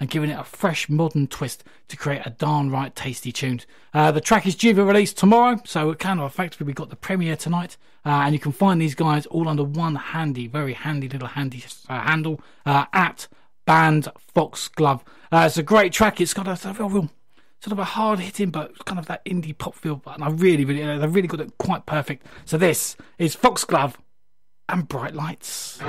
and giving it a fresh modern twist to create a darn right tasty tune. Uh, the track is due for release tomorrow, so it kind of effectively we've got the premiere tonight, uh, and you can find these guys all under one handy, very handy little handy uh, handle uh, at Band Foxglove. Uh, it's a great track. It's got a, a real, real sort of a hard hitting, but kind of that indie pop feel. And I really, really, they've really got it quite perfect. So this is Foxglove and Bright Lights.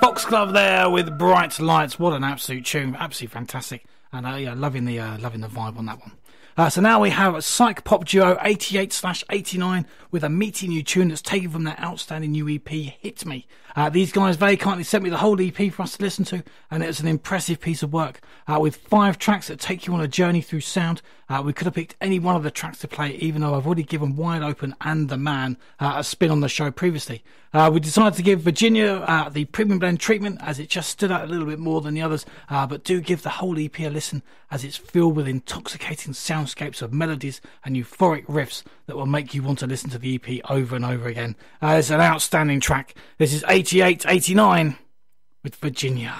Foxglove there with Bright Lights. What an absolute tune. Absolutely fantastic. And uh, yeah, loving the uh, loving the vibe on that one. Uh, so now we have a psych pop duo 88 slash 89 with a meaty new tune that's taken from their outstanding new EP Hit Me. Uh, these guys very kindly sent me the whole EP for us to listen to, and it's an impressive piece of work uh, with five tracks that take you on a journey through sound. Uh, we could have picked any one of the tracks to play, even though I've already given Wide Open and The Man uh, a spin on the show previously. Uh, we decided to give Virginia the premium blend treatment as it just stood out a little bit more than the others, but do give the whole EP a listen as it's filled with intoxicating soundscapes of melodies and euphoric riffs that will make you want to listen to the EP over and over again. Uh, it's an outstanding track. This is 88 89 with Virginia.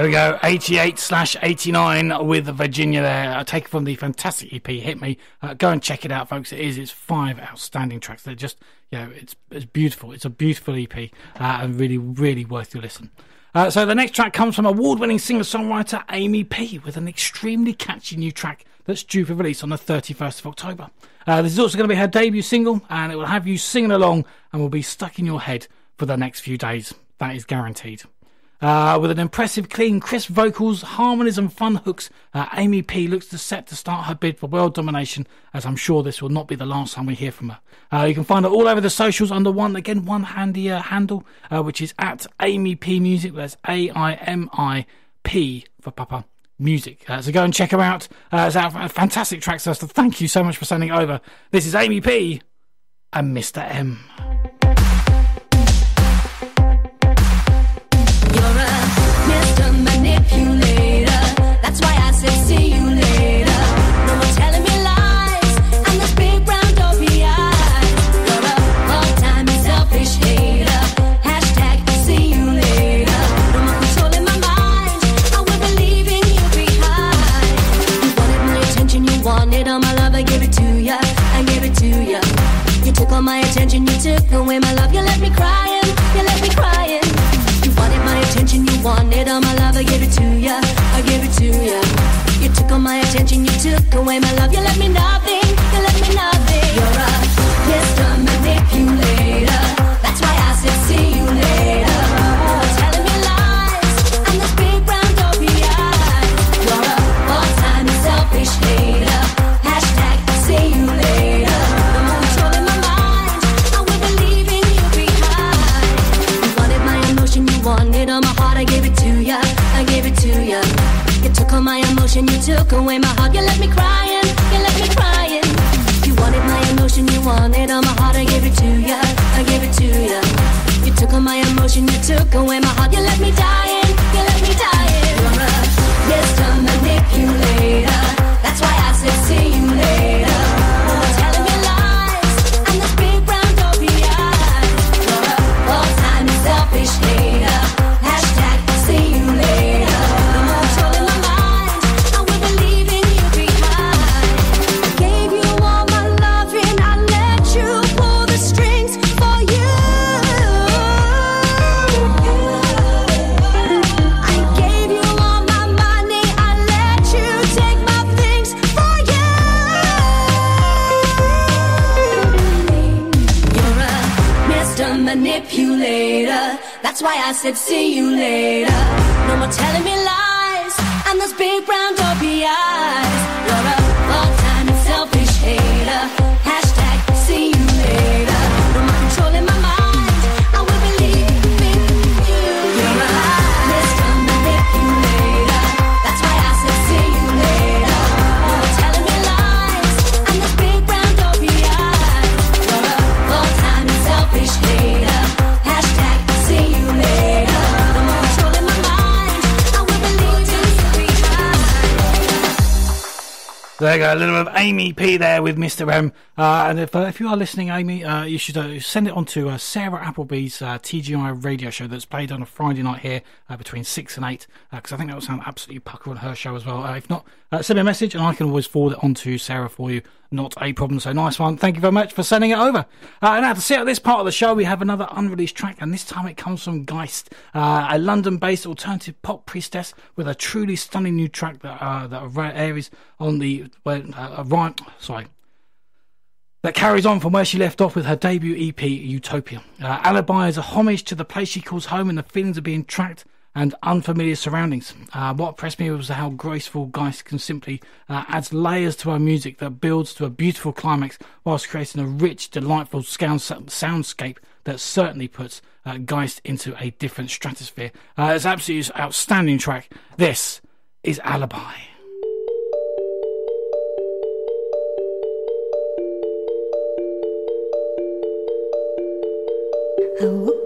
There we go, 88 slash 89 with Virginia there. I take it from the fantastic EP Hit Me. Uh, go and check it out, folks. It is. It's five outstanding tracks. They're just, you know, it's, it's beautiful. It's a beautiful EP uh, and really, really worth your listen. Uh, so the next track comes from award-winning singer-songwriter Aimi P with an extremely catchy new track that's due for release on the 31st of October. Uh, this is also going to be her debut single, and it will have you singing along and will be stuck in your head for the next few days. That is guaranteed. Uh, with an impressive, clean, crisp vocals, harmonies, and fun hooks, uh, Aimi P looks to set to start her bid for world domination, as I'm sure this will not be the last time we hear from her. Uh, you can find her all over the socials under one, again, one handy uh, handle, uh, which is at Aimi P Music. That's A I M I P for Papa Music. So go and check her out. it's a fantastic track, so thank you so much for sending over. This is Aimi P and Mr. M. took away my love. You left me crying, you left me crying. You wanted my attention, you wanted all my love. I gave it to ya, I gave it to ya. You took all my attention, you took away my love. You left me nothing, away my heart, you let me dying, That's why I said see you later. No more telling me lies and those big brown dopey There you go, a little bit of Aimi P there with Mr. M. Uh, and if, uh, if you are listening, Aimi, uh, you should uh, send it on to uh, Sarah Appleby's uh, TGI radio show that's played on a Friday night here between 6 and 8, because I think that will sound absolutely pucker on her show as well. If not, send me a message and I can always forward it on to Sarah for you. Not a problem. So nice one. Thank you very much for sending it over. Uh, now, to see out this part of the show, we have another unreleased track, and this time it comes from Geist, a London based alternative pop priestess with a truly stunning new track that, that airs on the. Well, uh, uh, sorry, that carries on from where she left off with her debut EP, Utopia. Uh, Alibi is a homage to the place she calls home and the feelings of being tracked and unfamiliar surroundings. Uh, what impressed me was how graceful Geist can simply uh, adds layers to her music that builds to a beautiful climax whilst creating a rich, delightful sound- soundscape that certainly puts uh, Geist into a different stratosphere. Uh, it's absolutely outstanding track. This is Alibi. I